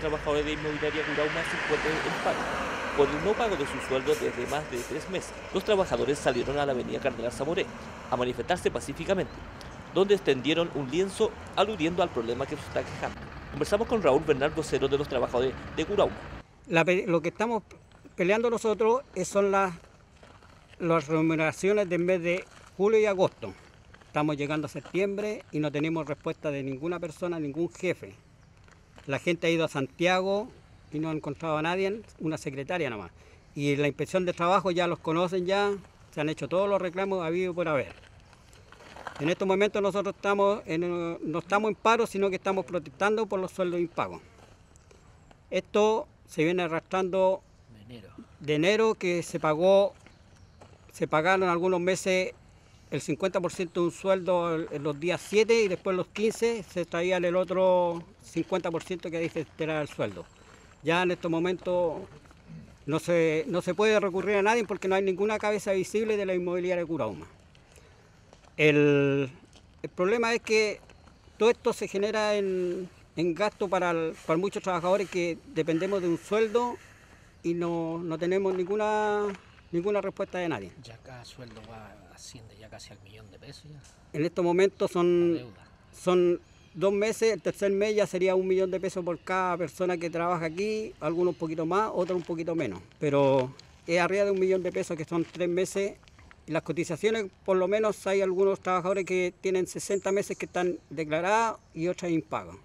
trabajadores de inmobiliaria Curauma se encuentran en paro por el no pago de su sueldo desde más de tres meses. Los trabajadores salieron a la avenida Cardenal Zamoré a manifestarse pacíficamente, donde extendieron un lienzo aludiendo al problema que se está quejando. Conversamos con Raúl Bernardo Cero de los trabajadores de Curauma. lo que estamos peleando nosotros son las, las remuneraciones del mes de julio y agosto. Estamos llegando a septiembre y no tenemos respuesta de ninguna persona, ningún jefe. La gente ha ido a Santiago y no ha encontrado a nadie, una secretaria nomás. Y la inspección de trabajo ya los conocen ya, se han hecho todos los reclamos habido por haber. En estos momentos nosotros estamos no estamos en paro, sino que estamos protestando por los sueldos impagos. Esto se viene arrastrando de enero, de enero que se pagó, se pagaron algunos meses el 50% de un sueldo en los días 7 y después los 15 se traía el otro 50% que dice era el sueldo. Ya en estos momentos no se, no se puede recurrir a nadie porque no hay ninguna cabeza visible de la inmobiliaria de Curauma. El, problema es que todo esto se genera en, gasto para, para, muchos trabajadores que dependemos de un sueldo y no, no tenemos ninguna ninguna respuesta de nadie. Ya cada sueldo va, asciende ya casi al millón de pesos. En estos momentos son, son dos meses, el tercer mes ya sería un millón de pesos por cada persona que trabaja aquí, algunos un poquito más, otros un poquito menos. Pero es arriba de un millón de pesos que son tres meses. Y las cotizaciones, por lo menos hay algunos trabajadores que tienen 60 meses que están declaradas y otras impagas.